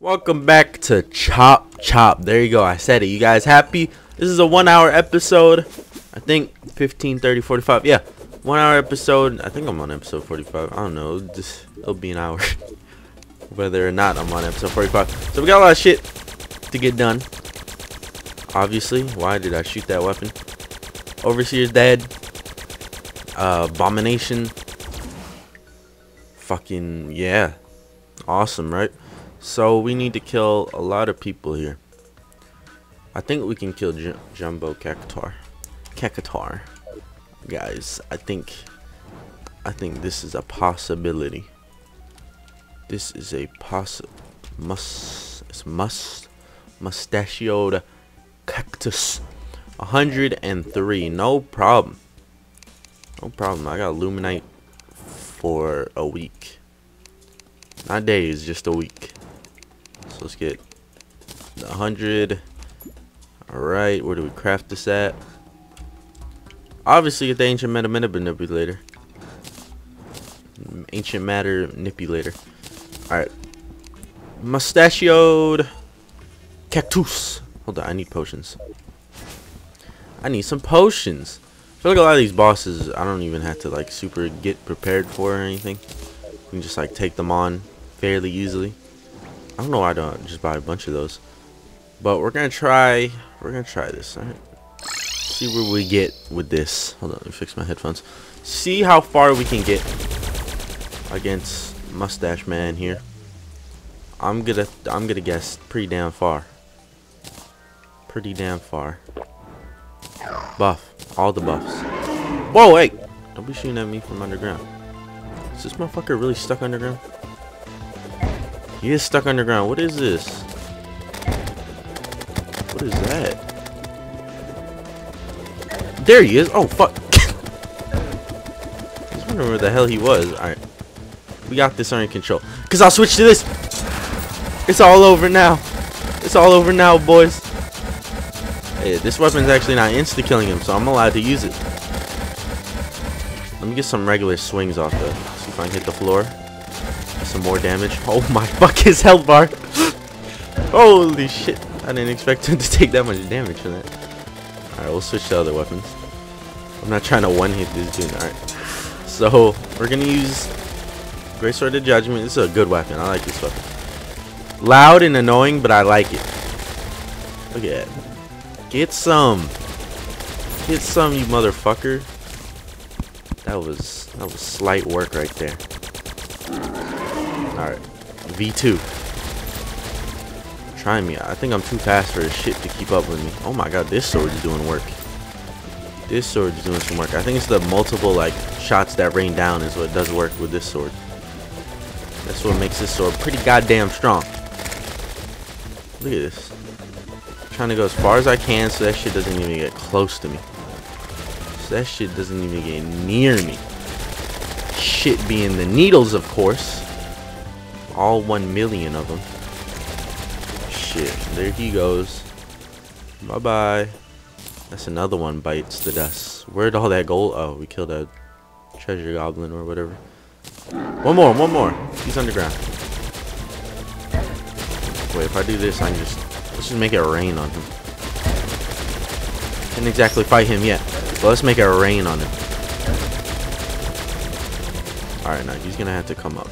Welcome back to Chop Chop. There you go. I said it. You guys happy? This is a one hour episode. I think 15, 30, 45. Yeah. One hour episode. I think I'm on episode 45. I don't know. Just it'll be an hour. Whether or not I'm on episode 45. So we got a lot of shit to get done. Obviously. Why did I shoot that weapon? Overseer's dead. Uh, Abomination. Fucking yeah. Awesome, right? So we need to kill a lot of people here. I think we can kill J Jumbo Kekatar. Kekatar. Guys, I think I think this is a possibility. This is a poss must it's must mustachioed cactus. 103, no problem. No problem. I got Luminite for a week. Not days, just a week. Let's get 100. Alright, where do we craft this at? Obviously, get the ancient matter manipulator. Ancient matter manipulator. Alright. Mustachioed cactus. Hold on, I need potions. I need some potions. I feel like a lot of these bosses, I don't even have to like super get prepared for or anything. We can just like take them on fairly easily. I don't know why I don't just buy a bunch of those. But we're gonna try we're gonna try this, alright? See where we get with this. Hold on, let me fix my headphones. See how far we can get against Mustache Man here. I'm gonna I'm gonna guess pretty damn far. Pretty damn far. Buff. All the buffs. Whoa, hey! Don't be shooting at me from underground. Is this motherfucker really stuck underground? He is stuck underground. What is this? What is that? There he is. Oh, fuck. I was wondering where the hell he was. Alright. We got this under control. Because I'll switch to this. It's all over now. It's all over now, boys. Hey, this weapon's actually not insta-killing him, so I'm allowed to use it. Let me get some regular swings off though. See if I can hit the floor. Some more damage. Oh my fuck, his health bar. Holy shit. I didn't expect him to take that much damage for that. Alright, we'll switch to other weapons. I'm not trying to one-hit this dude. Alright. So, we're gonna use Great Sword of Judgment. This is a good weapon. I like this weapon. Loud and annoying, but I like it. Look at that. Get some. Get some, you motherfucker. That was that was slight work right there. Alright. V2. Try me. I think I'm too fast for this shit to keep up with me. Oh my god, this sword is doing work. This sword is doing some work. I think it's the multiple like shots that rain down is what does work with this sword. That's what makes this sword pretty goddamn strong. Look at this trying to go as far as I can so that shit doesn't even get close to me. So that shit doesn't even get near me. Shit being the needles, of course. All one million of them. Shit, there he goes. Bye-bye. That's another one bites the dust. Where'd all that gold? Oh, we killed a treasure goblin or whatever. One more, one more. He's underground. Wait, if I do this, I can just Let's just make it rain on him. Didn't exactly fight him yet, but let's make it rain on him. Alright, now he's gonna have to come up.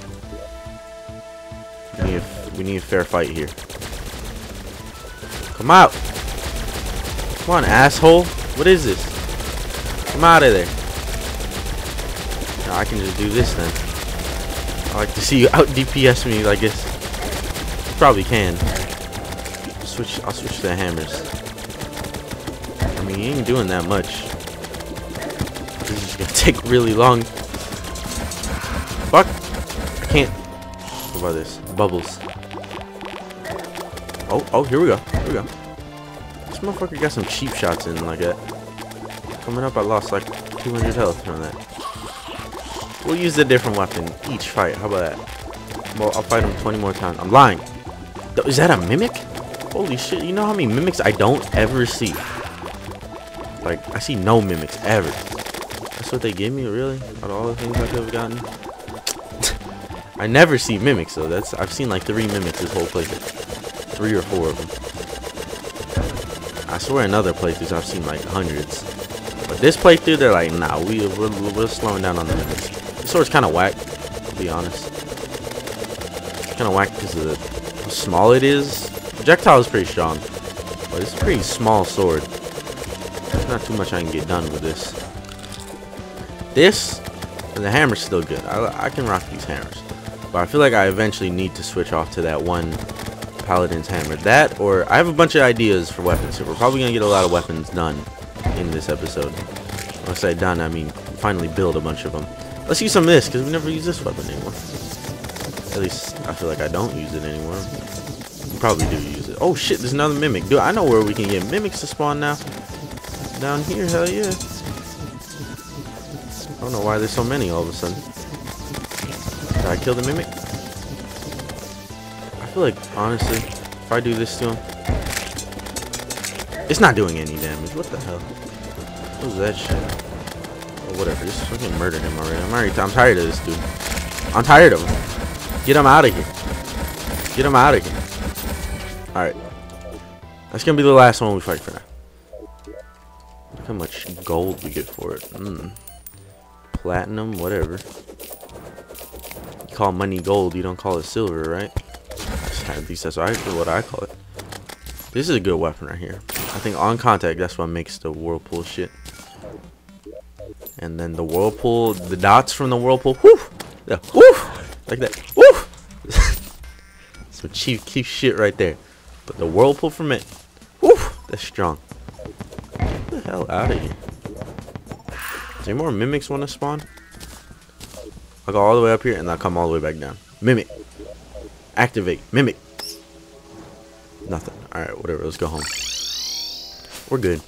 We need, a, we need a fair fight here. Come out! Come on, asshole! What is this? Come out of there. I can just do this then. I like to see you out DPS me like this. You probably can switch. I'll switch to the hammers. I mean, you ain't doing that much. This is gonna take really long. Fuck! I can't. What about this? Bubbles. Oh, oh, here we go. Here we go. This motherfucker got some cheap shots in like that. Coming up, I lost like 200 health from that. We'll use a different weapon each fight. How about that? Well, I'll fight him 20 more times. I'm lying. Is that a mimic? Holy shit, you know how many mimics I don't ever see? Like, I see no mimics ever. That's what they give me, really? Out of all the things I could have gotten? I never see mimics though. That's I've seen like three mimics this whole playthrough. Three or four of them. I swear in other playthroughs I've seen like hundreds. But this playthrough they're like, nah, we we're, we're slowing down on the mimics. The sword's kind of whack, to be honest. Kind of whack because of the, how small it is. Projectile is pretty strong, but it's a pretty small sword. There's not too much I can get done with this. This, and the hammer's still good. I, I can rock these hammers. But I feel like I eventually need to switch off to that one Paladin's hammer. That, or I have a bunch of ideas for weapons. So we're probably going to get a lot of weapons done in this episode. When I say done, I mean finally build a bunch of them. Let's use some of this, because we never use this weapon anymore. At least, I feel like I don't use it anymore. We probably do use it. Oh shit, there's another mimic. Dude, I know where we can get mimics to spawn now. Down here, hell yeah. I don't know why there's so many all of a sudden. Kill the mimic? I feel like, honestly, if I do this to him, it's not doing any damage. What the hell? What was that shit? Oh, whatever. Just fucking murdered him already. I'm already. I'm tired of this dude. I'm tired of him. Get him out of here. Get him out of here. All right. That's gonna be the last one we fight for now. Look how much gold we get for it. Mm. Platinum, whatever. Call money gold, you don't call it silver, right? At least that's what I call it. This is a good weapon right here. I think on contact, that's what makes the whirlpool shit. And then the whirlpool, the dots from the whirlpool, whoo, yeah, whoo, like that, whoo. Some cheap, cheap shit right there. But the whirlpool from it, whoo, that's strong. Get the hell out of here. Any more mimics want to spawn? I'll go all the way up here and I'll come all the way back down. Mimic. Activate. Mimic. Nothing. Alright, whatever. Let's go home. We're good.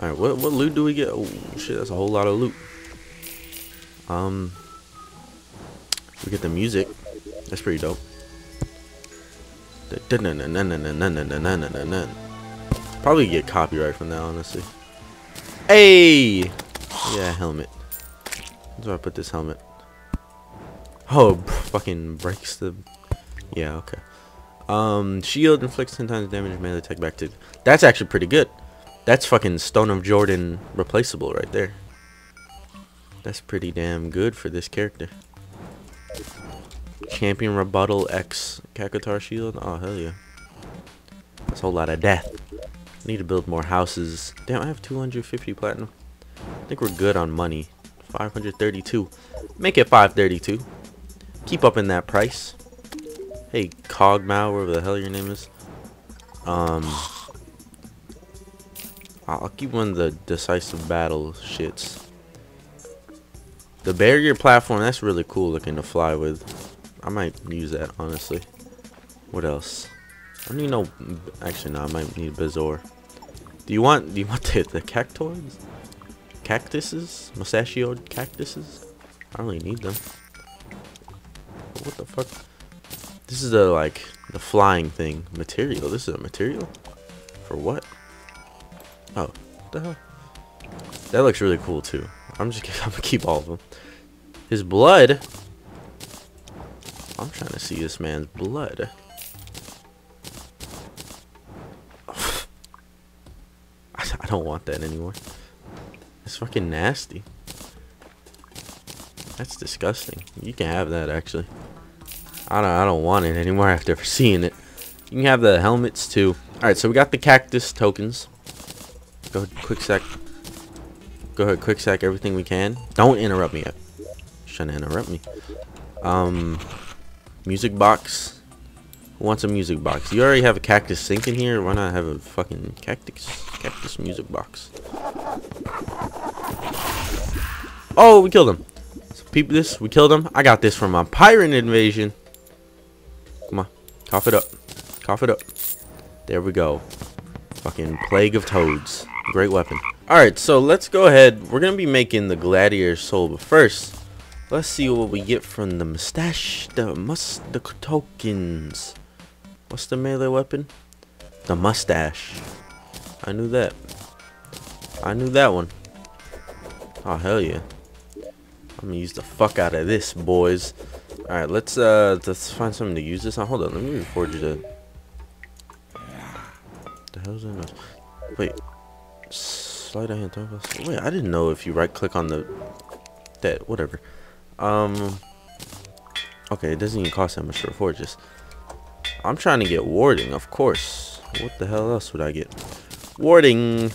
Alright, what, what loot do we get? Oh, shit, that's a whole lot of loot. Um, we get the music. That's pretty dope. Probably get copyright from that, honestly. Hey! Yeah, helmet. Where I put this helmet? Oh, fucking breaks the... Yeah, okay. Um, shield inflicts 10 times damage melee attack back to... That's actually pretty good. That's fucking Stone of Jordan replaceable right there. That's pretty damn good for this character. Champion Rebuttal X Kakatar Shield. Oh, hell yeah. That's a whole lot of death. Need to build more houses. Damn, I have 250 platinum. I think we're good on money. 532. Make it 532. Keep up in that price. Hey, Cogmao, whatever the hell your name is. Um, I'll keep one of the decisive battle shits. The barrier platform, that's really cool looking to fly with. I might use that, honestly. What else? I don't even know. Actually, no, I might need a Bazaar. Do you want? Do you want the the cactoids? Cactuses? Mustachioed cactuses? I don't really need them. What the fuck? This is the like the flying thing material. This is a material for what? Oh, What the hell? That looks really cool too. I'm just I'm gonna keep all of them. His blood. I'm trying to see this man's blood. I don't want that anymore. It's fucking nasty. That's disgusting. You can have that actually. I don't I don't want it anymore after seeing it. You can have the helmets too. Alright, so we got the cactus tokens. Go ahead, quick stack. Go ahead, quick stack everything we can. Don't interrupt me yet. To interrupt me. Um music box. Who wants a music box? You already have a cactus sink in here. Why not have a fucking cactus cactus music box? Oh, we killed him. So peep this. We killed him. I got this from my pirate invasion. Cough it up. Cough it up. There we go. Fucking plague of toads. Great weapon. Alright, so let's go ahead. We're going to be making the gladiator soul. But first, let's see what we get from the mustache. The must the tokens. What's the melee weapon? The mustache. I knew that. I knew that one. Oh, hell yeah. I'm gonna use the fuck out of this, boys. Alright, let's uh let's find something to use this on. Hold on, let me reforge it. The hell's that? Wait. Slide a hand. Wait, I didn't know if you right click on the that whatever. Um Okay, it doesn't even cost that much to reforge this. I'm trying to get warding, of course. What the hell else would I get? Warding.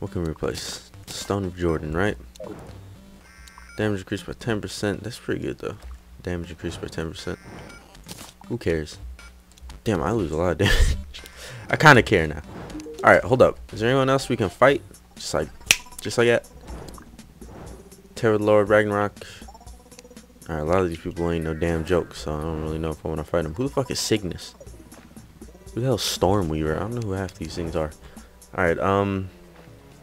What can we replace? Stone of Jordan, right? Damage increased by 10%. That's pretty good, though. Damage increased by 10%. Who cares? Damn, I lose a lot of damage. I kind of care now. Alright, hold up. Is there anyone else we can fight? Just like, just like that. Terror Lord Ragnarok. Alright, a lot of these people ain't no damn joke, so I don't really know if I want to fight them. Who the fuck is Cygnus? Who the hell Stormweaver? I don't know who half these things are. Alright, um...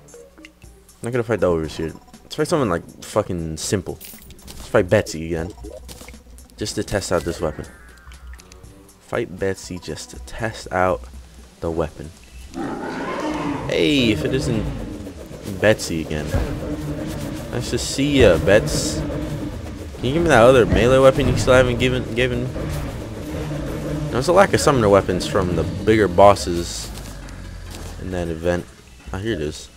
I'm not gonna fight the Overseer. Let's fight something like fucking simple. Let's fight Betsy again. Just to test out this weapon. Fight Betsy just to test out the weapon. Hey, if it isn't Betsy again. Nice to see ya, Bets. Can you give me that other melee weapon you still haven't given given? There's a lack of summoner weapons from the bigger bosses in that event. Ah, here it is.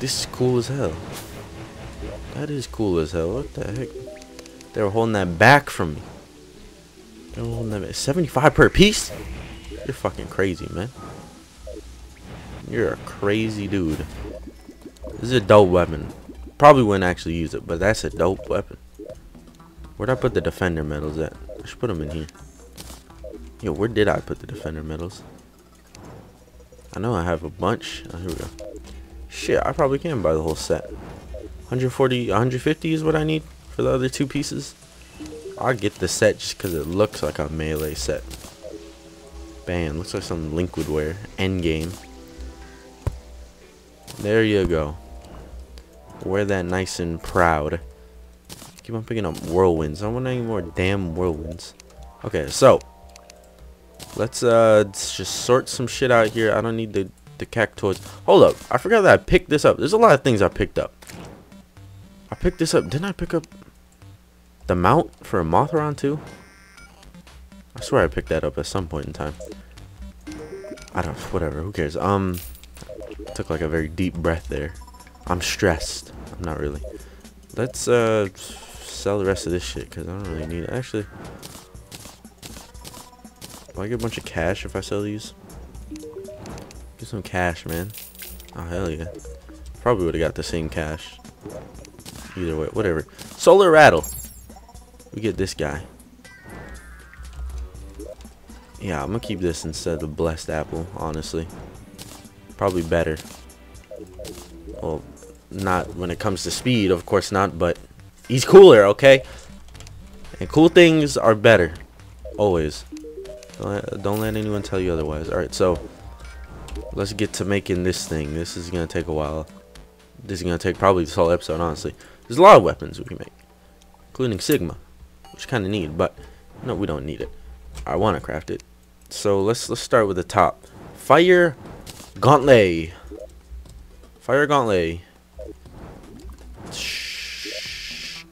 This is cool as hell. That is cool as hell. What the heck? They were holding that back from me. They were holding that back. 75 per piece? You're fucking crazy, man. You're a crazy dude. This is a dope weapon. Probably wouldn't actually use it, but that's a dope weapon. Where'd I put the defender medals at? I should put them in here. Yo, where did I put the defender medals? I know I have a bunch. Oh, here we go. Shit, I probably can buy the whole set. 140, 150 is what I need for the other two pieces. I'll get the set just because it looks like a melee set. Bam, looks like some Link would wear. Endgame. There you go. Wear that nice and proud. Keep on picking up whirlwinds. I don't want any more damn whirlwinds. Okay, so let's uh just sort some shit out here. I don't need the the cactoids. Hold up, I forgot that I picked this up. There's a lot of things I picked up. I picked this up. Didn't I pick up the mount for a Mothron too? I swear I picked that up at some point in time. I don't. Whatever. Who cares? Um, took like a very deep breath there. I'm stressed. I'm not really. Let's uh sell the rest of this shit because I don't really need it. Actually, I get a bunch of cash if I sell these? Get some cash, man. Oh hell yeah. Probably would have got the same cash. Either way, whatever. Solar rattle. We get this guy. Yeah, I'm gonna keep this instead of the blessed apple, honestly. Probably better. Well, not when it comes to speed, of course not, but he's cooler, okay? And cool things are better. Always. Don't let, don't let anyone tell you otherwise. Alright, so let's get to making this thing. This is to take a while. This is to take probably this whole episode, honestly. There's a lot of weapons we can make, including Sigma, which kind of need, but no, we don't need it. I want to craft it. So let's let's start with the top. Fire Gauntlet. Fire Gauntlet.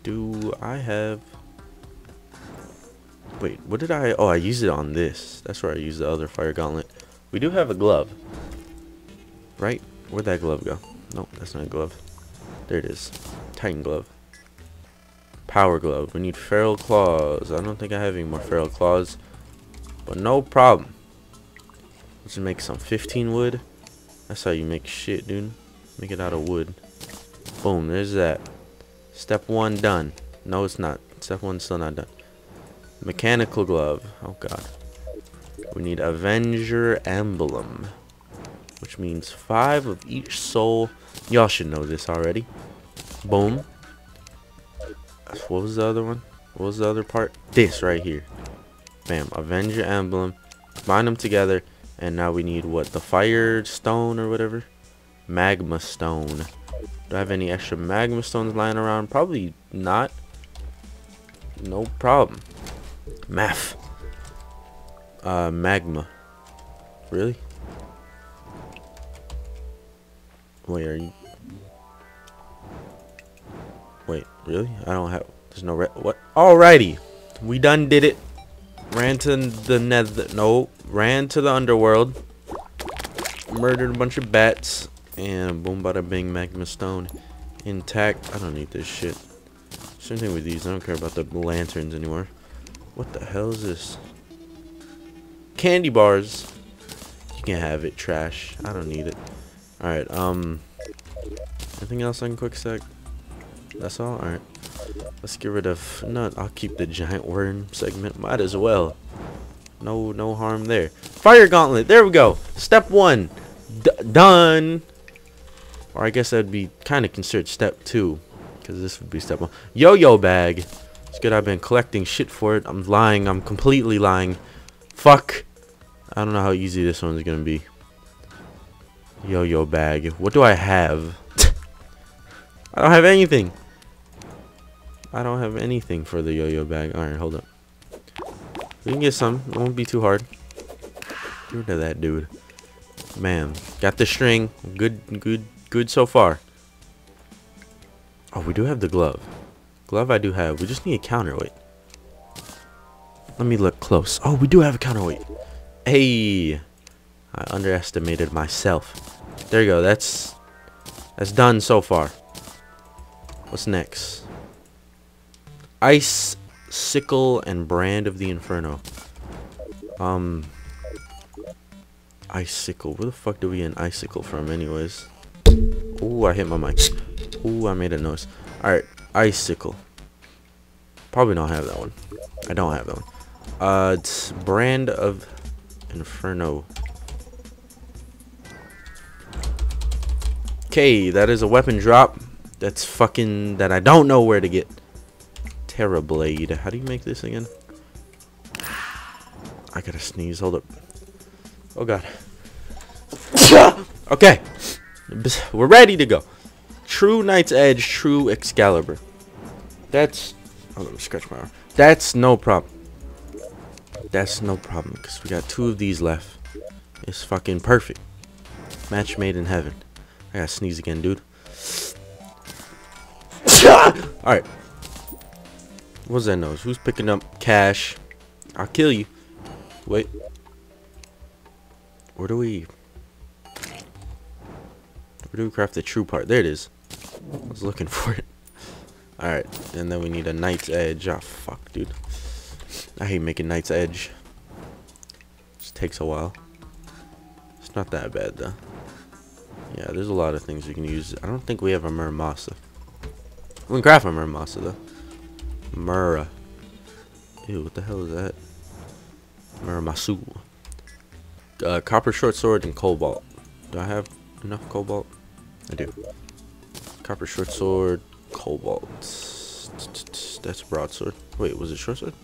Do I have... Wait, what did I... Oh, I used it on this. That's where I used the other Fire Gauntlet. We do have a glove. Right? Where'd that glove go? Nope, that's not a glove. There it is. Titan glove. Power glove. We need feral claws. I don't think I have any more feral claws. But no problem. Let's make some 15 wood. That's how you make shit, dude. Make it out of wood. Boom, there's that. Step one done. No, it's not. Step one's still not done. Mechanical glove. Oh, God. We need Avenger Emblem. Which means five of each soul. Y'all should know this already. Boom. What was the other one? What was the other part? This right here. Bam. Avenger Emblem. Bind them together. And now we need what? The Fire Stone or whatever? Magma Stone. Do I have any extra magma stones lying around? Probably not. No problem. Math. Uh, magma. Really? Wait, are you... Wait, really? I don't have... There's no what? Alrighty, we done did it. Ran to the nether. No, ran to the underworld. Murdered a bunch of bats. And boom, bada bing, magma stone. Intact. I don't need this shit. Same thing with these. I don't care about the lanterns anymore. What the hell is this? Candy bars. You can have it, trash. I don't need it. Alright, um... Anything else I can quick stack? That's all? Alright. Let's get rid of... No, I'll keep the giant worm segment. Might as well. No, no harm there. Fire gauntlet. There we go. Step one. D done. Or I guess that'd be kind of considered step two. Because this would be step one. Yo-yo bag. It's good I've been collecting shit for it. I'm lying. I'm completely lying. Fuck. I don't know how easy this one's going to be. Yo-yo bag. What do I have? I don't have anything. I don't have anything for the yo-yo bag. Alright, hold up. We can get some. It won't be too hard. Get rid of that dude. Man. Got the string. Good, good, good so far. Oh, we do have the glove. Glove I do have. We just need a counterweight. Let me look close. Oh, we do have a counterweight. Hey. I underestimated myself. There you go. That's that's done so far. What's next? Ice Sickle and Brand of the Inferno. Um, Icicle. Where the fuck do we get an icicle from anyways? Ooh, I hit my mic. Ooh, I made a noise. Alright, Icicle. Probably don't have that one. I don't have that one. Uh, it's Brand of Inferno. Okay, that is a weapon drop. That's fucking, that I don't know where to get. Terra Blade. How do you make this again? I gotta sneeze. Hold up. Oh god. okay. We're ready to go. True Knight's Edge, True Excalibur. That's... Oh, let me scratch my arm. That's no problem. That's no problem, because we got two of these left. It's fucking perfect. Match made in heaven. I gotta sneeze again, dude. Alright. What's that nose? Who's picking up cash? I'll kill you. Wait. Where do we... Where do we craft the true part? There it is. I was looking for it. Alright. And then we need a Knight's Edge. Ah, oh, fuck, dude. I hate making Knight's Edge. Just takes a while. It's not that bad, though. Yeah, there's a lot of things you can use. I don't think we have a Muramasa. We can craft a Muramasa, though. Mura. Ew, what the hell is that? Muramasu. Uh, copper short sword and cobalt. Do I have enough cobalt? I do. Copper short sword, cobalt. That's broadsword. Wait, was it short sword?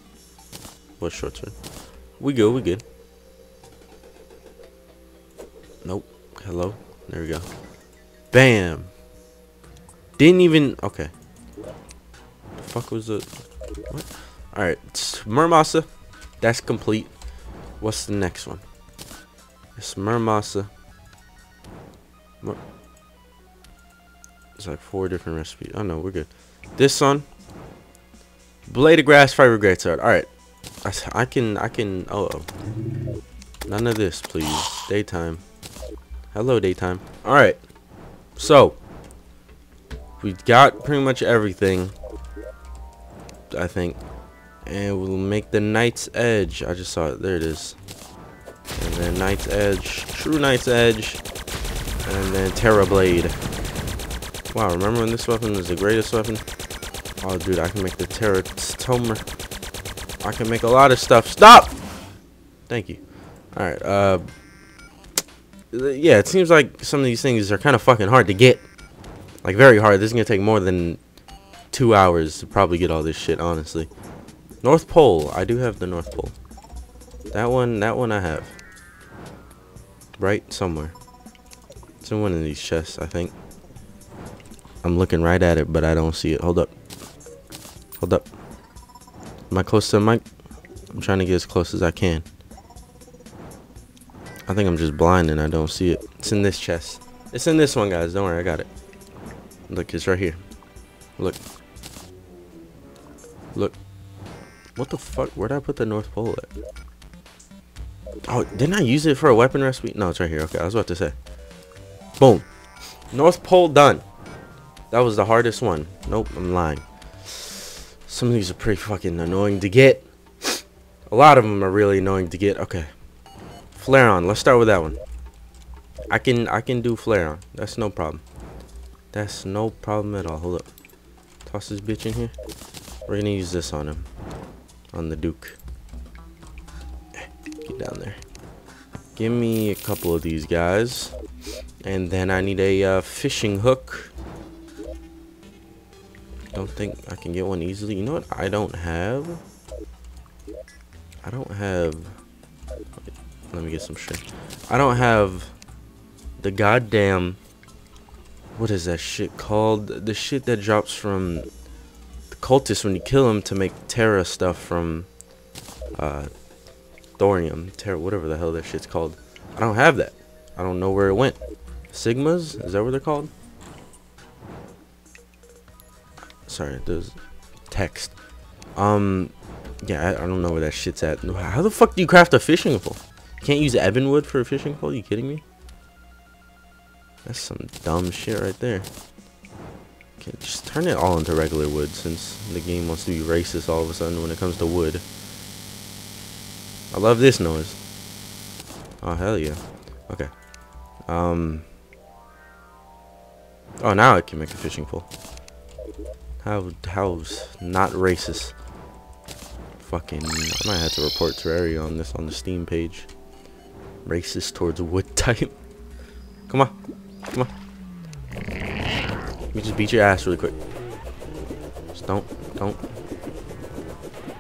What short sword? We good, we good. Nope. Hello? There we go. Bam! Didn't even... Okay fuck was it? What? Alright, Muramasa. That's complete. What's the next one? It's Muramasa. Mur it's like four different recipes. Oh no, we're good. This one. Blade of Grass Fiber Greatsword. Alright. I, I can, I can, oh, oh. None of this, please. Daytime. Hello, daytime. Alright. So. We've got pretty much everything. I think. And we'll make the Knight's Edge. I just saw it. There it is. And then Knight's Edge. True Knight's Edge. And then Terra Blade. Wow, remember when this weapon was the greatest weapon? Oh, dude, I can make the Terratomere. I can make a lot of stuff. Stop! Thank you. Alright, uh... Yeah, it seems like some of these things are kind of fucking hard to get. Like, very hard. This is going to take more than two hours to probably get all this shit, honestly. North Pole. I do have the North Pole. That one, that one I have. Right somewhere. It's in one of these chests, I think. I'm looking right at it, but I don't see it. Hold up. Hold up. Am I close to the mic? I'm trying to get as close as I can. I think I'm just blind and I don't see it. It's in this chest. It's in this one, guys. Don't worry, I got it. Look, it's right here. Look. What the fuck? Where'd I put the North Pole at? Oh, didn't I use it for a weapon recipe? No, it's right here. Okay, I was about to say. Boom. North Pole done. That was the hardest one. Nope, I'm lying. Some of these are pretty fucking annoying to get. A lot of them are really annoying to get. Okay. Flairon. Let's start with that one. I can I can do Flairon. That's no problem. That's no problem at all. Hold up. Toss this bitch in here. We're gonna use this on him. On the Duke. Get down there. Give me a couple of these guys. And then I need a uh, fishing hook. Don't think I can get one easily. You know what I don't have? I don't have... Let me get some shit. I don't have the goddamn... What is that shit called? The shit that drops from cultists when you kill them to make Terra stuff from uh, thorium. Terra, whatever the hell that shit's called. I don't have that. I don't know where it went. Sigmas? Is that what they're called? Sorry, there's text. Um, yeah, I, I, don't know where that shit's at. How the fuck do you craft a fishing pole? You can't use ebonwood for a fishing pole? You kidding me? That's some dumb shit right there. Just turn it all into regular wood since the game wants to be racist all of a sudden when it comes to wood. I love this noise. Oh, hell yeah. Okay. Um. Oh, now I can make a fishing pole. How, how's not racist? Fucking, I might have to report Terraria on this on the Steam page. Racist towards wood type. Come on. Come on. Me just beat your ass really quick. Just don't, don't,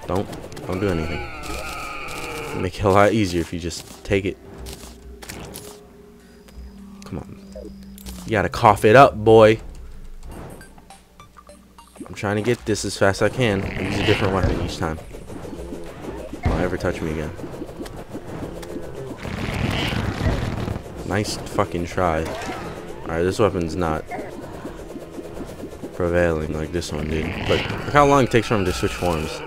don't, don't do anything. It'll make it a lot easier if you just take it. Come on. You gotta cough it up, boy. I'm trying to get this as fast as I can. Use a different weapon each time. Don't ever touch me again. Nice fucking try. Alright, this weapon's not prevailing like this one did. Look, look how long it takes for him to switch forms.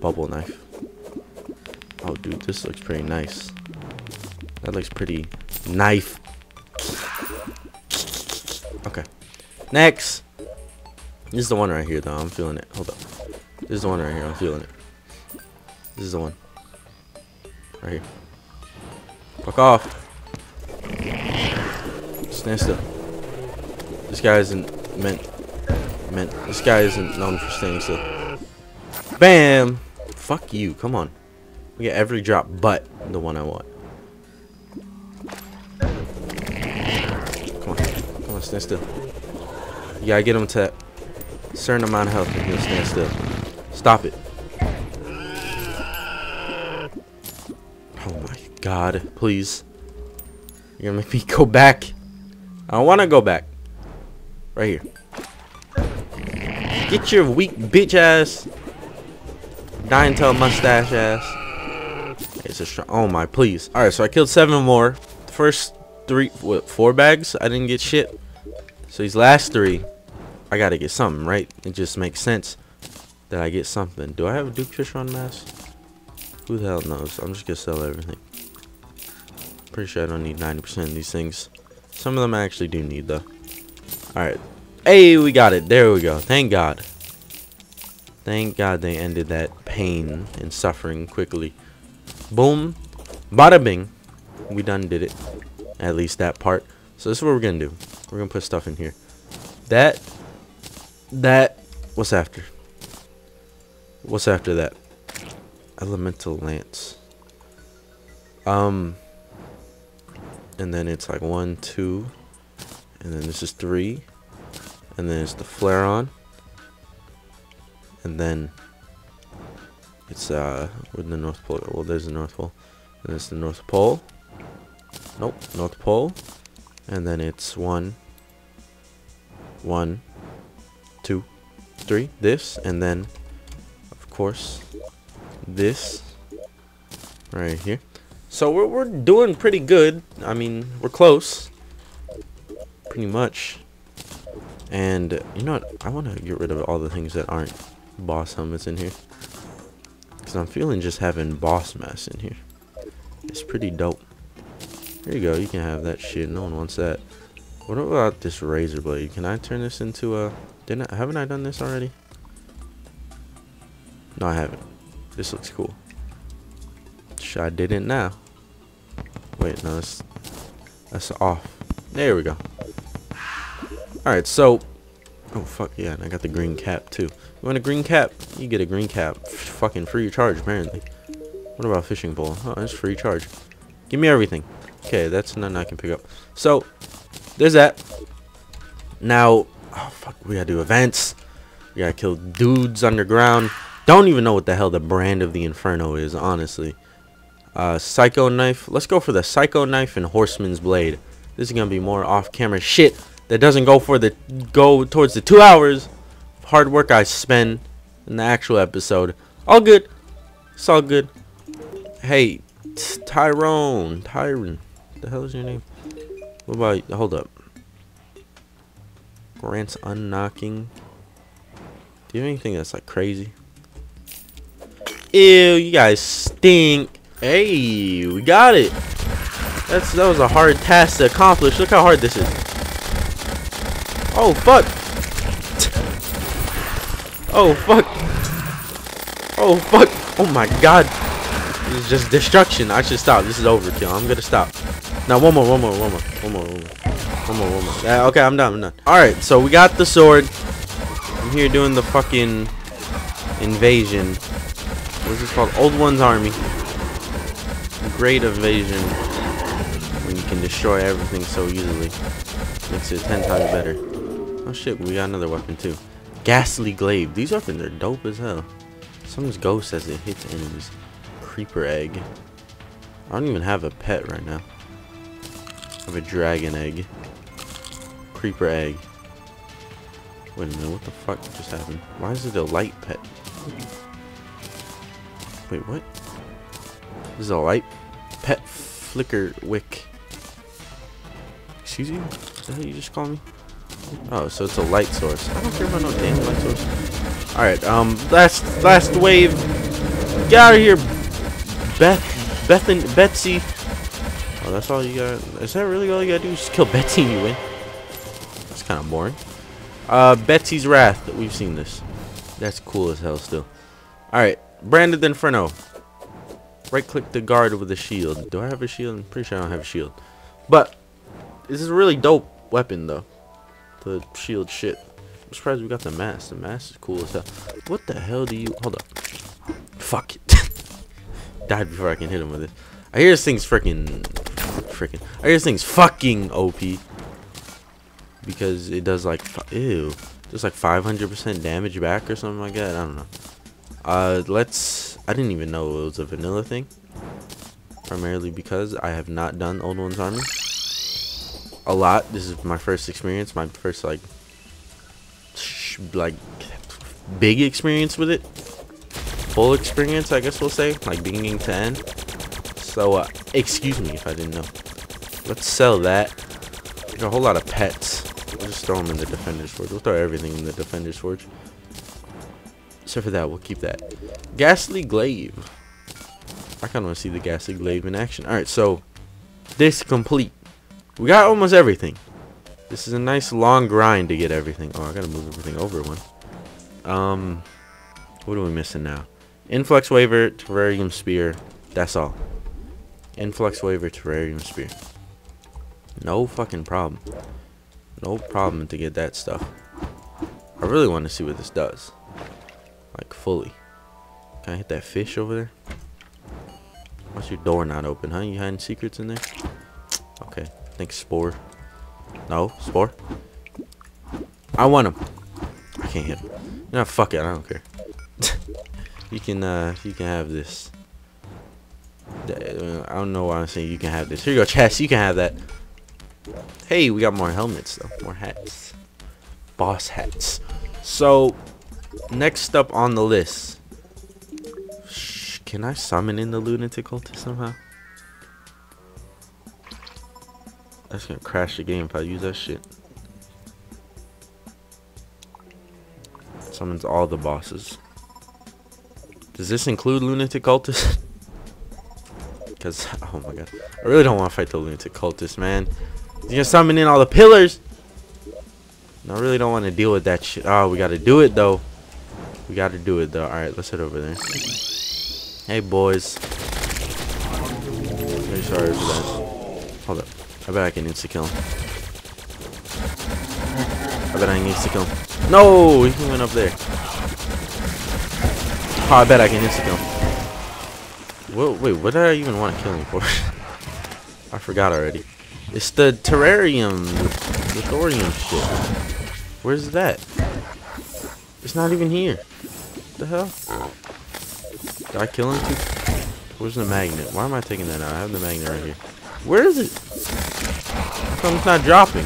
Bubble knife. Oh, dude, this looks pretty nice. That looks pretty knife. Okay. Next. This is the one right here, though. I'm feeling it. Hold up. This is the one right here. I'm feeling it. This is the one. Right here. Fuck off. Stand still. This guy isn't meant meant this guy isn't known for staying still. Bam! Fuck you, come on. We get every drop but the one I want. Come on. Come on, stand still. You gotta get him to a certain amount of health and he'll stand still. Stop it. Oh my god, please. You're gonna make me go back. I don't want to go back. Right here. Get your weak bitch ass. Dying tail mustache ass. It's a strong. Oh my, please. All right, so I killed seven more. First three, what, four bags? I didn't get shit. So these last three, I gotta get something, right? It just makes sense that I get something. Do I have a Duke Fishron mask? Who the hell knows? I'm just gonna sell everything. Pretty sure I don't need 90% of these things. Some of them I actually do need, though. Alright. Hey, we got it. There we go. Thank God. Thank God they ended that pain and suffering quickly. Boom. Bada bing. We done did it. At least that part. So this is what we're going to do. We're going to put stuff in here. That. That. What's after? What's after that? Elemental Lance. Um and then it's like one, two, and then this is three, and then it's the Flairon, and then it's uh with the North Pole. Well, there's the North Pole, and it's the North Pole. Nope, North Pole, and then it's one, one, two, three. This, and then of course this right here. So we're, we're doing pretty good. I mean, we're close. Pretty much. And you know what? I want to get rid of all the things that aren't boss helmets in here. Because I'm feeling just having boss mass in here. It's pretty dope. There you go. You can have that shit. No one wants that. What about this razor blade? Can I turn this into a... Didn't I, haven't I done this already? No, I haven't. This looks cool. I did it now. Wait, no, that's, that's off. There we go. Alright, so... Oh, fuck, yeah, and I got the green cap, too. You want a green cap? You get a green cap. F fucking free charge, apparently. What about fishing pole? Oh, it's free charge. Give me everything. Okay, that's nothing I can pick up. So, there's that. Now, oh, fuck, we gotta do events. We gotta kill dudes underground. Don't even know what the hell the brand of the Inferno is, honestly. Uh, Psycho Knife. Let's go for the Psycho Knife and Horseman's Blade. This is gonna be more off-camera shit that doesn't go for the go towards the two hours hard work I spend in the actual episode. All good. It's all good. Hey, Tyrone. Tyrone. The hell is your name? What about hold up. Grant's unknocking. Do you have anything that's like crazy? Ew, you guys stink. Hey, we got it. That's that was a hard task to accomplish. Look how hard this is. Oh fuck. Oh fuck. Oh fuck. Oh my god. This is just destruction. I should stop. This is overkill. I'm gonna stop. Now one more, one more, one more, one more, one more. One more, one more. Uh, okay, I'm done, I'm done. Alright, so we got the sword. I'm here doing the fucking invasion. What's this called? Old One's Army. Great invasion. When you can destroy everything so easily. Makes it ten times better. Oh shit, we got another weapon too. Ghastly Glaive. These weapons are dope as hell. Someone's ghost as it hits enemies. Creeper egg. I don't even have a pet right now. I have a dragon egg. Creeper egg. Wait a minute, what the fuck just happened? Why is it a light pet? Wait, what? This is a light pet flicker wick. Excuse you? What the hell you just call me? Oh, so it's a light source. I don't care about no damn light source. Alright, um, last last wave. Get out of here, Beth, Beth and Betsy. Oh, that's all you got. Is that really all you gotta do? Just kill Betsy and you win. That's kind of boring. Uh, Betsy's Wrath. We've seen this. That's cool as hell still. Alright, Branded Inferno. Right click the guard with a shield. Do I have a shield? I'm pretty sure I don't have a shield. But, this is a really dope weapon though the shield shit. I'm surprised we got the mask. The mask is cool as hell. What the hell do you... Hold up. Fuck it. Died before I can hit him with it. I hear this thing's freaking... Freaking... I hear this thing's fucking OP. Because it does like... Ew. Just like 500% damage back or something like that. I don't know. Uh, let's... I didn't even know it was a vanilla thing. Primarily because I have not done Old One's Army a lot. This is my first experience, my first like like big experience with it. Full experience, I guess we'll say, like beginning to end. So, uh, excuse me if I didn't know. Let's sell that. There's a whole lot of pets. We'll just throw them in the Defender's Forge. We'll throw everything in the Defender's Forge. Except for that, we'll keep that. Ghastly Glaive. I kind of want to see the Ghastly Glaive in action. Alright, so, this complete. We got almost everything. This is a nice long grind to get everything. Oh, I gotta move everything over one. Um, what are we missing now? Influx Waver, Terrarium Spear. That's all. Influx Waver, Terrarium Spear. No fucking problem. No problem to get that stuff. I really want to see what this does. Like, fully. Can I hit that fish over there? Why's your door not open, huh? You hiding secrets in there? Okay think Spore. No, Spore. I want him. I can't hit him. No, fuck it. I don't care. you can, uh, you can have this. I don't know why I'm saying you can have this. Here you go, chest. You can have that. Hey, we got more helmets though. More hats. Boss hats. So, next up on the list. Shh, can I summon in the lunatic cultist somehow? That's gonna crash the game if I use that shit. Summons all the bosses. Does this include lunatic cultists? Because, oh my god. I really don't want to fight the lunatic cultists, man. You're gonna summon in all the pillars. No, I really don't want to deal with that shit. Oh, we gotta do it, though. We gotta do it, though. Alright, let's head over there. Hey, boys. Very sorry for that. Hold up. I bet I can insta-kill him. I bet I can insta-kill him. No! He went up there. Oh, I bet I can insta-kill him. Whoa, wait, what did I even want to kill him for? I forgot already. It's the terrarium, the, the thorium shit. Where's that? It's not even here. What the hell? Did I kill him too? Where's the magnet? Why am I taking that out? I have the magnet right here. Where is it? It's not dropping?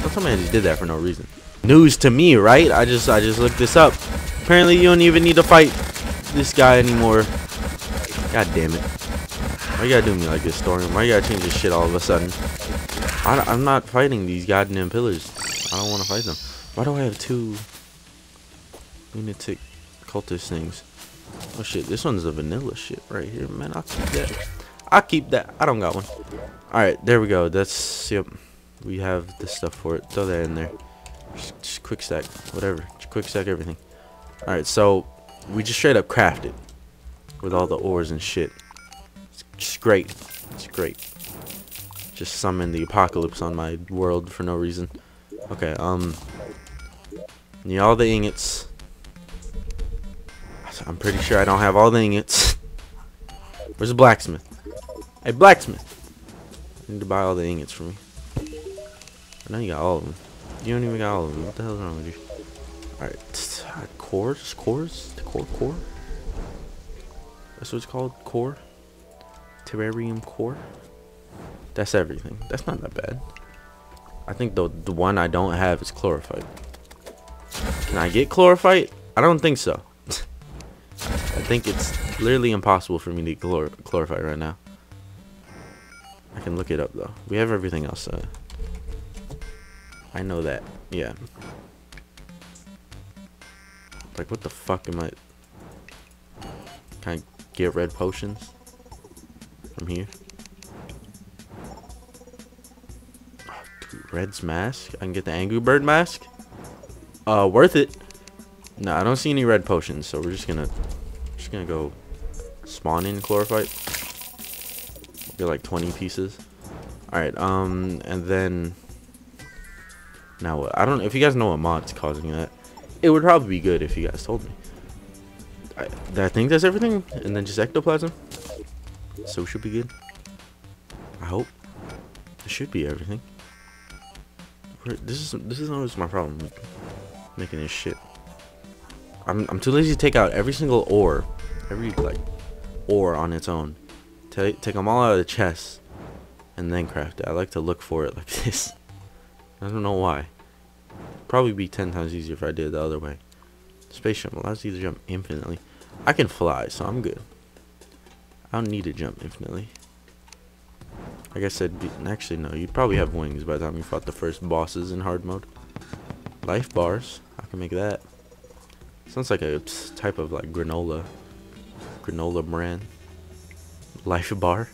Well, somebody just did that for no reason. News to me, right? I just I just looked this up. Apparently you don't even need to fight this guy anymore. God damn it. Why you gotta do me like this, Storm? Why you gotta change this shit all of a sudden? I, am not fighting these goddamn pillars. I don't want to fight them. Why do I have two lunatic cultist things? Oh shit, this one's a vanilla shit right here, man. I'll keep that. I'll keep that. I don't got one. Alright, there we go. That's, yep. We have the stuff for it. Throw that in there. Just, just quick stack. Whatever. Just quick stack everything. Alright, so we just straight up crafted with all the ores and shit. It's just great. It's great. Just summon the apocalypse on my world for no reason. Okay, um... Need all the ingots. I'm pretty sure I don't have all the ingots. Where's the blacksmith? Hey, blacksmith! I need to buy all the ingots for me. I know you got all of them. You don't even got all of them. What the hell's wrong with you? Alright, uh, cores? Cores? Core? Core? That's what it's called? Core? Terrarium core? That's everything. That's not that bad. I think the, the one I don't have is chlorophyte. Can I get chlorophyte? I don't think so I think it's literally impossible for me to chlor chlorophyte right now. I can look it up though. We have everything else. So I know that. Yeah. Like what the fuck am I? Can I get red potions from here? Red's mask. I can get the Angry Bird mask. Uh, worth it. No, I don't see any red potions, so we're just gonna just gonna go spawn in chlorophyte. Get like 20 pieces. Alright, um, and then now what? I don't know if you guys know what mod's causing that. It would probably be good if you guys told me. I, I think that's everything, and then just ectoplasm. So should be good. I hope. It should be everything. This is this is always my problem making this shit. I'm I'm too lazy to take out every single ore every like ore on its own. Take take them all out of the chest and then craft it. I like to look for it like this. I don't know why. Probably be ten times easier if I did it the other way. Space jump allows you to jump infinitely. I can fly, so I'm good. I don't need to jump infinitely. Like I said, be, actually no, you'd probably have wings by the time you fought the first bosses in hard mode. Life bars, I can make that. Sounds like a type of like granola granola brand. Life bar.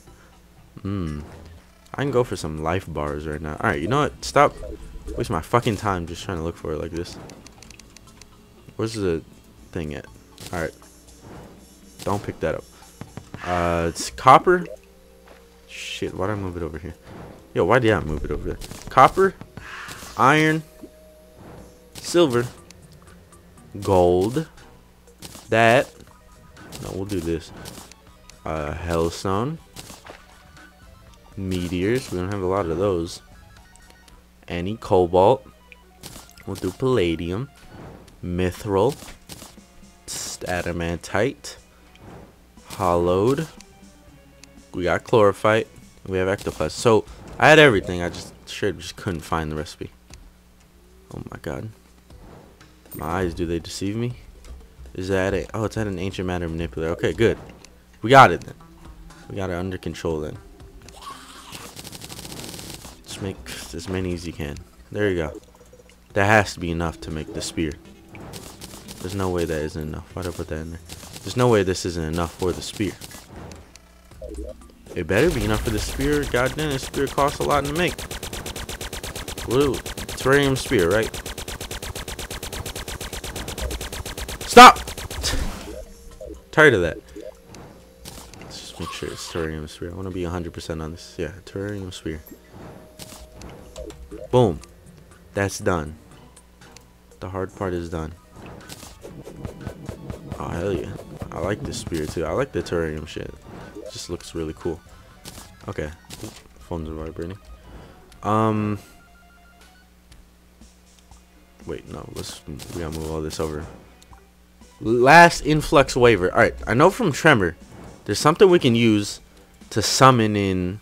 Mmm. I can go for some life bars right now. Alright, you know what? Stop waste my fucking time just trying to look for it like this. Where's the thing at? Alright. Don't pick that up. Uh, it's copper. Shit, why did I move it over here? Yo, why did I move it over there? Copper, iron, silver, gold, that, no, we'll do this. Uh, Hellstone. Meteors. We don't have a lot of those. Any Cobalt. We'll do Palladium. Mithril. Adamantite. Hollowed. We got Chlorophyte. We have Ectoplasm. So, I had everything. I just sure just couldn't find the recipe. Oh my god. My eyes, do they deceive me? Is that a... Oh, it's at an ancient matter manipulator. Okay, good. We got it then. We got it under control then. Just make as many as you can. There you go. That has to be enough to make the spear. There's no way that isn't enough. Why'd I put that in there? There's no way this isn't enough for the spear. It better be enough for the spear. Goddamn, this spear costs a lot to make. Blue. Terrarium spear, right? Stop! Tired of that. Let's just make sure it's terrarium spear. I want to be 100% on this. Yeah, terrarium spear. Boom. That's done. The hard part is done. Oh, hell yeah. I like this spear, too. I like the terrarium shit. It just looks really cool. Okay. Phones are vibrating. Um... Wait, no. Let's... We gotta move all this over. Last influx waver. Alright, I know from Tremor, there's something we can use to summon in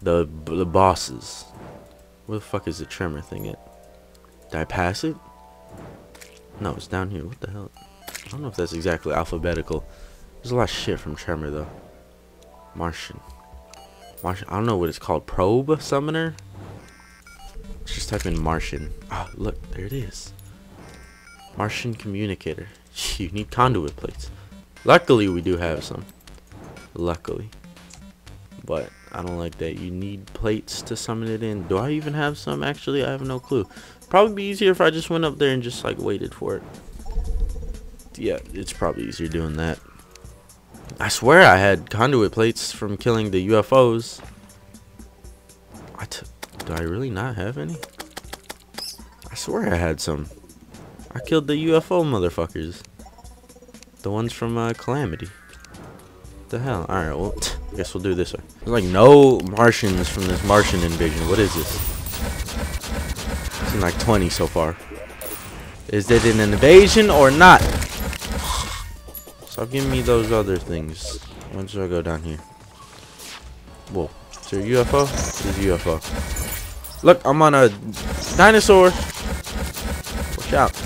the the bosses. Where the fuck is the Tremor thing at? Did I pass it? No, it's down here. What the hell? I don't know if that's exactly alphabetical. There's a lot of shit from Tremor, though. Martian. Martian. I don't know what it's called. Probe Summoner? Let's just type in Martian. Ah, oh, look. There it is. Martian Communicator. You need conduit plates. Luckily, we do have some. Luckily. But I don't like that. You need plates to summon it in. Do I even have some? Actually, I have no clue. Probably be easier if I just went up there and just like waited for it. Yeah, it's probably easier doing that. I swear I had conduit plates from killing the UFOs. I t do I really not have any? I swear I had some. I killed the UFO motherfuckers. The ones from uh, Calamity. The hell? Alright, well, I guess we'll do this one. There's like no Martians from this Martian invasion. What is this? It's like 20 so far. Is it an invasion or not? Stop giving me those other things. When should I go down here? Whoa. Is there a UFO? There's a UFO. Look, I'm on a dinosaur. Watch out.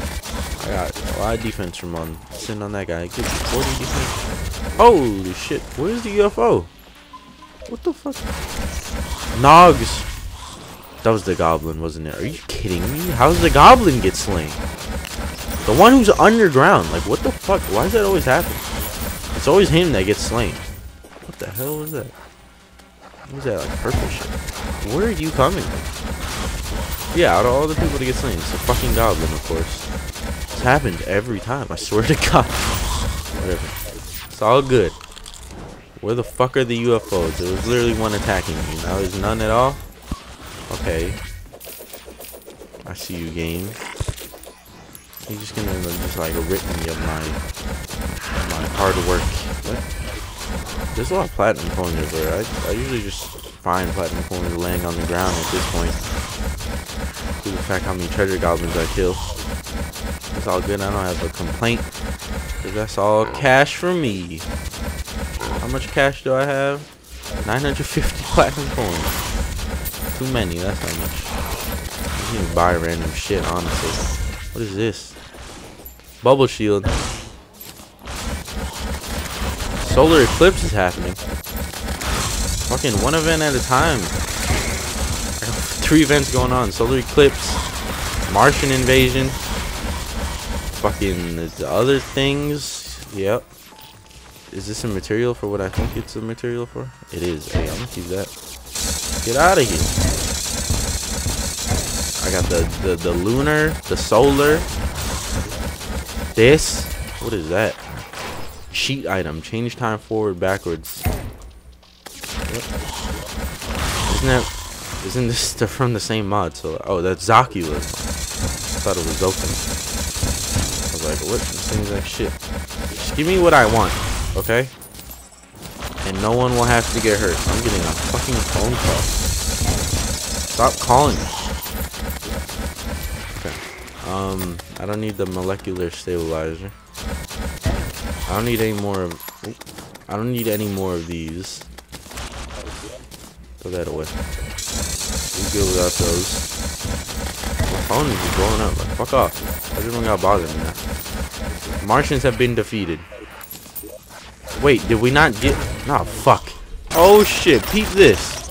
I got a lot of defense from on sitting on that guy. Good 40 defense. Holy shit. Where's the UFO? What the fuck? Nogs. That was the goblin, wasn't it? Are you kidding me? How does the goblin get slain? The one who's underground. Like, what the fuck? Why does that always happen? It's always him that gets slain. What the hell was that? What was that, like, purple shit? Where are you coming from? Yeah, out of all the people to get slain, it's the fucking goblin, of course. It's happened every time. I swear to God. Whatever. It's all good. Where the fuck are the UFOs? There was literally one attacking me. Now there's none at all? Okay. I see you, game. You're just gonna just like rip me of my my hard work. What? There's a lot of platinum over there. I, I usually just find platinum coins laying on the ground at this point. Due to the fact how many treasure goblins I kill. It's all good. I don't have a complaint. Cause that's all cash for me. How much cash do I have? 950 platinum coins. Too many. That's how much. You to buy random shit, honestly. What is this? Bubble shield. Solar eclipse is happening. Fucking one event at a time. Three events going on. Solar eclipse. Martian invasion fucking the other things. Yep. Is this a material for what I think it's a material for? It is. Hey, I'm gonna keep that. Get out of here. I got the, the, the lunar, the solar. This. What is that? Cheat item. Change time forward, backwards. Isn't that... Isn't this stuff from the same mod? So, oh, that's Zakula. I thought it was open I was like, what? This thing's like shit. Just give me what I want, okay? And no one will have to get hurt. I'm getting a fucking phone call. Stop calling me. Okay. Um, I don't need the molecular stabilizer. I don't need any more of... I don't need any more of these. Throw that away. We good without those. My phone is just blowing up. Like, fuck off. Everyone got bothered me now. Martians have been defeated. Wait, did we not get... Nah, fuck. Oh, shit. Peep this.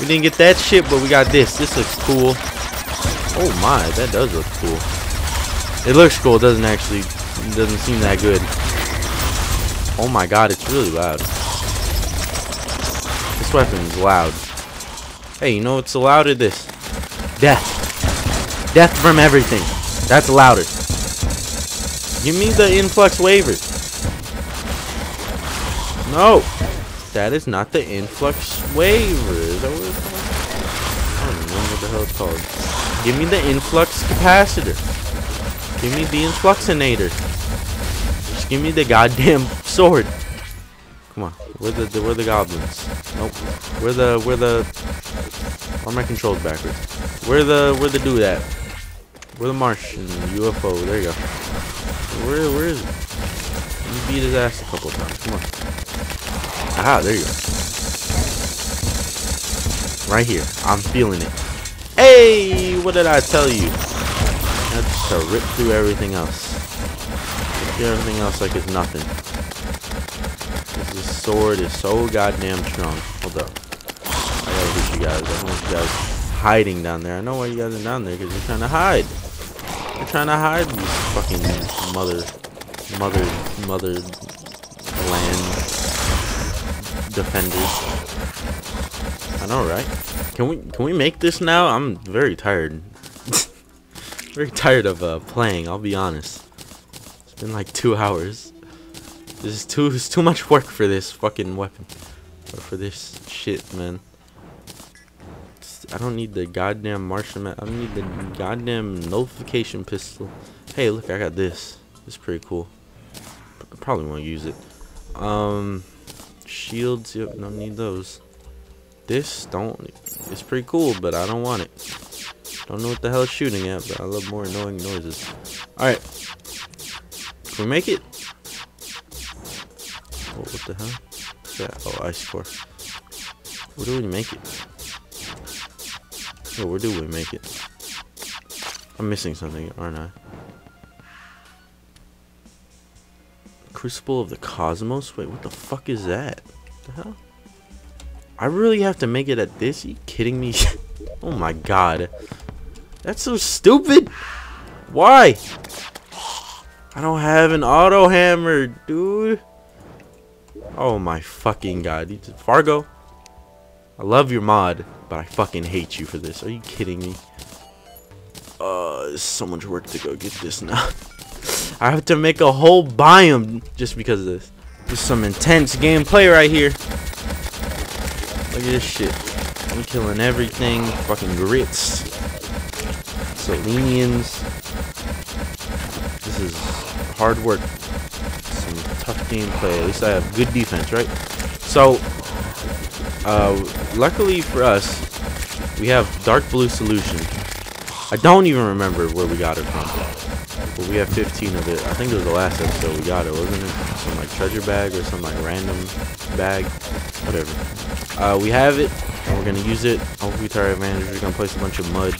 We didn't get that shit, but we got this. This looks cool. Oh, my. That does look cool. It looks cool. It doesn't actually. It doesn't seem that good. Oh my god, it's really loud. This weapon is loud. Hey, you know what's louder? This. Death. Death from everything. That's louder. Give me the influx waver. No. That is not the influx waver. Is that what it's called? I don't know what the hell it's called. Give me the influx capacitor. Give me the influxinator. Just give me the goddamn sword. Come on. Where the, the where the goblins? Nope. Where the where the why are my controls backwards? Where the where the do that? Where the Martian UFO? There you go. Where where is it? You beat his ass a couple times. Come on. Aha, there you go. Right here. I'm feeling it. Hey, what did I tell you? That's to rip through everything else. Rip through everything else like it's nothing. This sword is so goddamn strong. Hold up. I gotta hit you guys. I don't want you guys hiding down there. I know why you guys are down there because you're trying to hide. You're trying to hide these fucking mother, mother, mother land defenders. I know, right? Can we can we make this now? I'm very tired. very tired of uh, playing. I'll be honest. It's been like two hours. This is too it's too much work for this fucking weapon, or for this shit, man. I don't need the goddamn Martian. I don't need the goddamn notification pistol. Hey, look, I got this. It's pretty cool. I probably won't use it. Um, shields. Yep, don't need those. This don't. It's pretty cool, but I don't want it. Don't know what the hell it's shooting at, but I love more annoying noises. All right, can we make it? Oh, what the hell? What's that? Oh, ice core. Where do we make it? Oh, where do we make it? I'm missing something, aren't I? Crucible of the Cosmos? Wait, what the fuck is that? What the hell? I really have to make it at this? Are you kidding me? oh my god. That's so stupid! Why? I don't have an auto hammer, dude. Oh my fucking god. Fargo, I love your mod, but I fucking hate you for this. Are you kidding me? Uh, so much work to go get this now. I have to make a whole biome just because of this. There's some intense gameplay right here. Look at this shit. I'm killing everything. Fucking grits. Selenians. This is hard work. Tough gameplay. At least I have good defense, right? So, uh, luckily for us, we have dark blue solution. I don't even remember where we got it from. But we have 15 of it. I think it was the last episode we got it, wasn't it? Some like treasure bag or some like random bag. Whatever. Uh, we have it, and we're gonna use it. Hopefully to our advantage. We're gonna place a bunch of mud.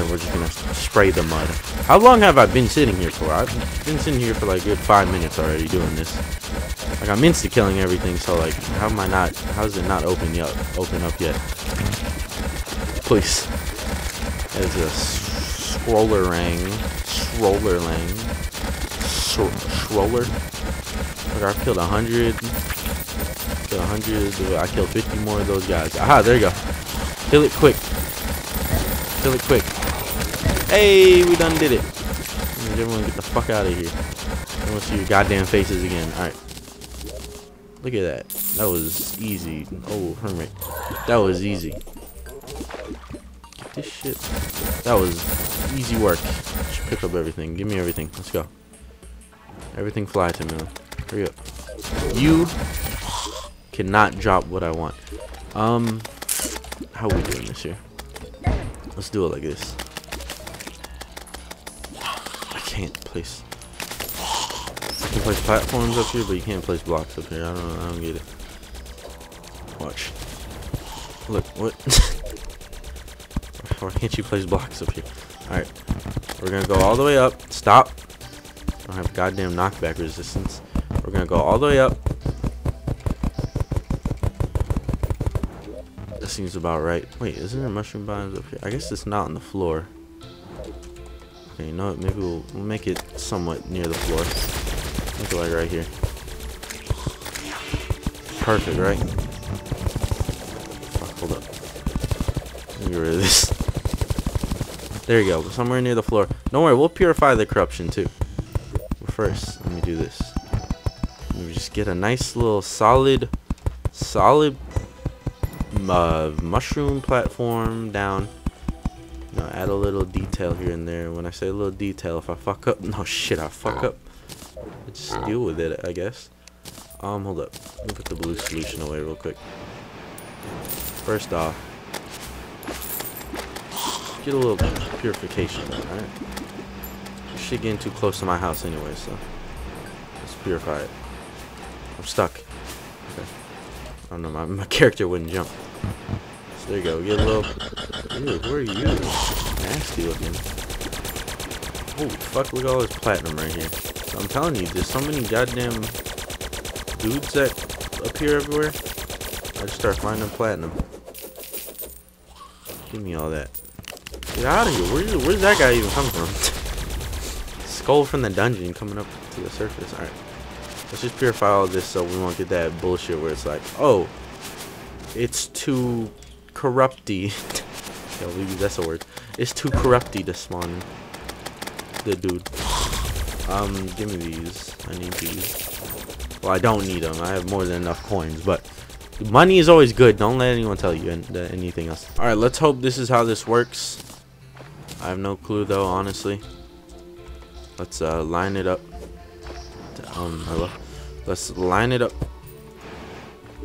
Then we're just gonna spray the mud. How long have I been sitting here for? I've been sitting here for like good five minutes already doing this. Like I'm insta killing everything, so like how am I not how is it not open yet open up yet? Please. There's a scroller ring. Scroller lang. Schroller. Like I've killed a hundred. Killed a hundred. I killed 50 more of those guys. Aha, there you go. Kill it quick. Kill it quick. Hey, we done did it. Everyone get the fuck out of here. I want to see your goddamn faces again. Alright. Look at that. That was easy. Oh, hermit. That was easy. Get this shit. That was easy work. Pick up everything. Give me everything. Let's go. Everything fly to me. Hurry up. You cannot drop what I want. Um, how are we doing this here? Let's do it like this. Can't place you can place platforms up here, but you can't place blocks up here. I don't I don't get it. Watch. Look, what? Why can't you place blocks up here? Alright. We're gonna go all the way up. Stop. I Don't have goddamn knockback resistance. We're gonna go all the way up. That seems about right. Wait, isn't there mushroom biomes up here? I guess it's not on the floor. Okay, you know what? Maybe we'll, make it somewhat near the floor. Make it like right here. Perfect, right? Hold up. Let get rid of this. There you go. Somewhere near the floor. Don't worry, we'll purify the corruption too. But first, let me do this. Let me just get a nice little solid, solid uh, mushroom platform down. Add a little detail here and there. When I say a little detail, if I fuck up, no shit, I fuck up. Just deal with it, I guess. Um, hold up. Let me put the blue solution away real quick. First off, get a little purification, alright? Shit getting too close to my house anyway, so let's purify it. I'm stuck. Okay. I don't know, my, my character wouldn't jump. So there you go, get a little... Who are you? Nasty looking. Holy fuck, look at all this platinum right here. So I'm telling you, there's so many goddamn dudes that appear everywhere. I just start finding platinum. Give me all that. Get out of here. Where, where's that guy even coming from? Skull from the dungeon coming up to the surface. Alright. Let's just purify all this so we won't get that bullshit where it's like, oh, it's too corrupty. that's a word. It's too corrupty this spawn the dude. Um, give me these. I need these. Well, I don't need them. I have more than enough coins, but money is always good. Don't let anyone tell you anything else. All right, let's hope this is how this works. I have no clue, though, honestly. Let's uh, line it up. Um, hello? Let's line it up.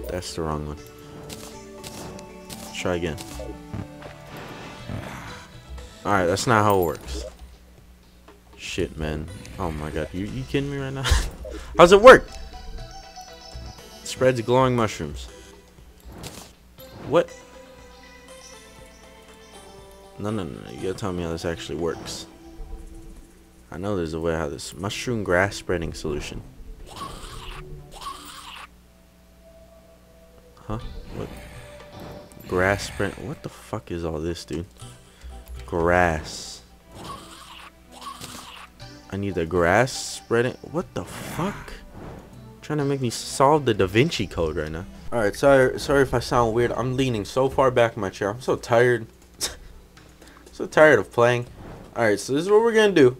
That's the wrong one. Let's try again. Alright, that's not how it works. Shit, man. Oh my god, you, you kidding me right now? How's it work? Spreads glowing mushrooms. What? No, no, no, You gotta tell me how this actually works. I know there's a way how this mushroom grass spreading solution. Huh? What? Grass spread? What the fuck is all this, dude? Grass. I need the grass spreading. What the fuck? Trying to make me solve the Da Vinci Code right now. Alright, sorry sorry if I sound weird. I'm leaning so far back in my chair. I'm so tired. so tired of playing. Alright, so this is what we're gonna do.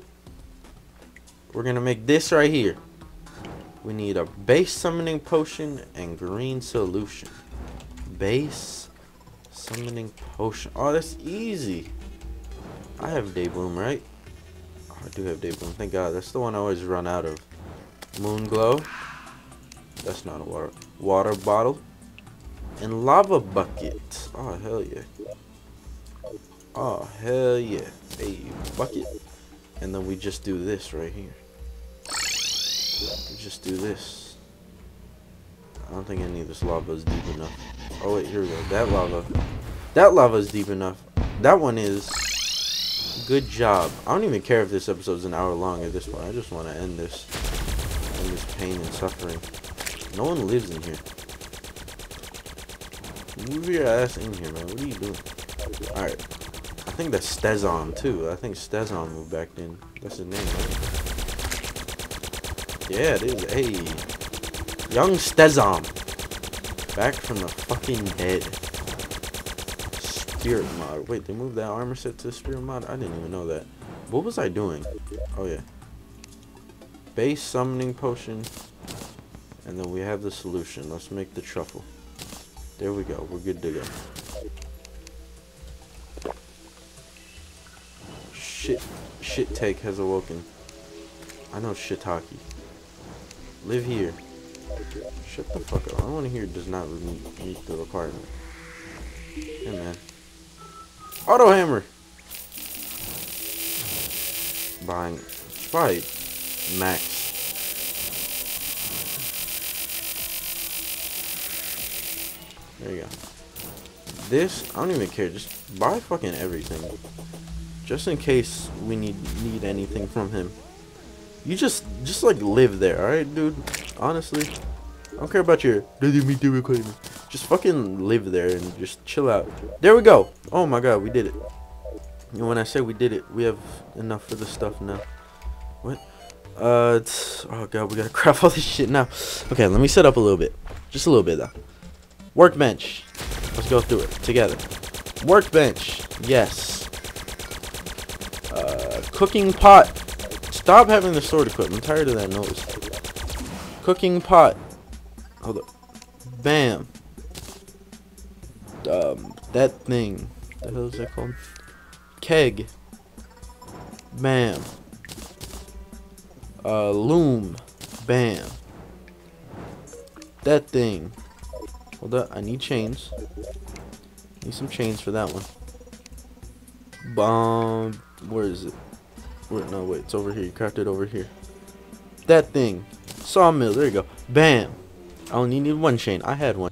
We're gonna make this right here. We need a base summoning potion and green solution. Base summoning potion. Oh, that's easy. I have day bloom, right? Oh, I do have day bloom. Thank God. That's the one I always run out of. Moon glow. That's not a water. Water bottle. And lava bucket. Oh, hell yeah. Oh, hell yeah. A bucket. And then we just do this right here. We just do this. I don't think any of this lava is deep enough. Oh, wait, here we go. That lava. That lava is deep enough. That one is. Good job. I don't even care if this episode is an hour long at this point. I just want to end this. End this pain and suffering. No one lives in here. Move your ass in here, man. What are you doing? Alright. I think that's Stezon, too. I think Stezon moved back in. That's his name, right? Yeah, it is. Hey. Young Stezon. Back from the fucking dead. Spirit mod. Wait, they moved that armor set to spirit mod? I didn't even know that. What was I doing? Oh, yeah. Base summoning potion. And then we have the solution. Let's make the truffle. There we go. We're good to go. Shit. Shit take has awoken. I know shiitake. Live here. Shut the fuck up. I want to hear does not meet, meet the requirement. Hey man. Auto hammer! Buying. Buy max There you go. This, I don't even care. Just buy fucking everything. Just in case we need need anything from him. You just, just like live there, alright, dude? Honestly. I don't care about your, doesn't meet the requirement. Just fucking live there and just chill out. There we go. Oh my god, we did it. And when I say we did it, we have enough for the stuff now. What? Uh, oh god, we gotta craft all this shit now. Okay, let me set up a little bit. Just a little bit, though. Workbench. Let's go through it together. Workbench. Yes. Uh, cooking pot. Stop having the sword equipped. I'm tired of that noise. Cooking pot. Hold up. Bam. Um, that thing. The hell is that called? Keg. Bam. Uh, loom. Bam. That thing. Hold up. I need chains. Need some chains for that one. Bomb. Where is it? Where? No, wait. It's over here. You craft it over here. That thing. Sawmill. There you go. Bam. I only need one chain. I had one.